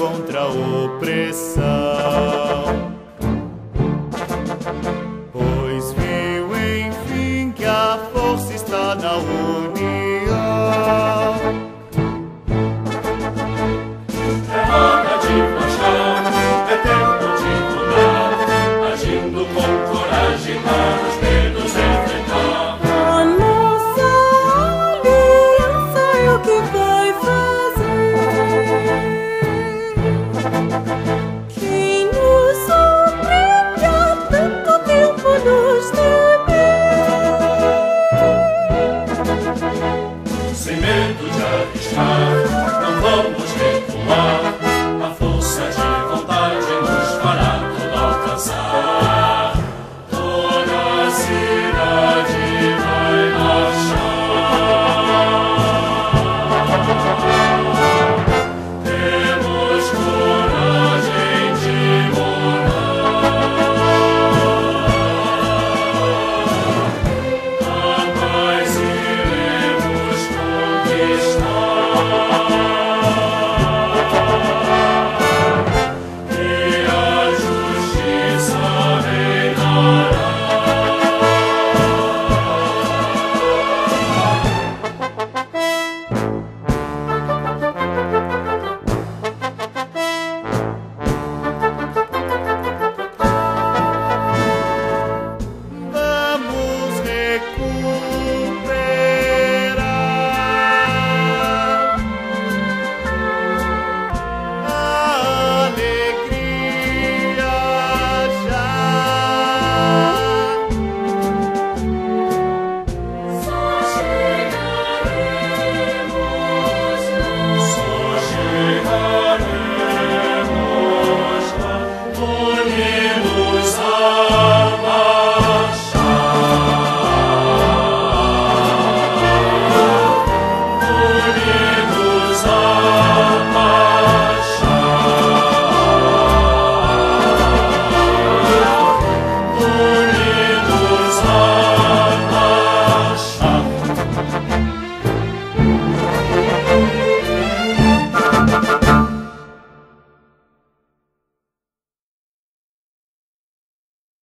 contra a opressão. Pois viu enfim que a força está na rua. nascimento já está.